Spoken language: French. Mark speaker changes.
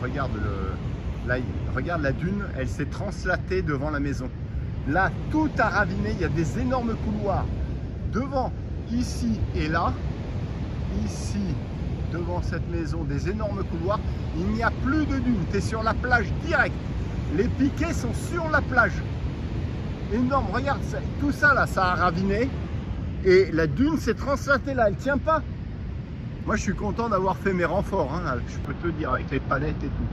Speaker 1: regarde la dune, elle s'est translatée devant la maison. Là, tout a raviné, il y a des énormes couloirs devant, ici et là. Ici, devant cette maison, des énormes couloirs. Il n'y a plus de dune, tu es sur la plage directe. Les piquets sont sur la plage. Énorme, regarde, tout ça là, ça a raviné. Et la dune s'est translatée là, elle tient pas. Moi, je suis content d'avoir fait mes renforts, hein, je peux te dire, avec les palettes et tout.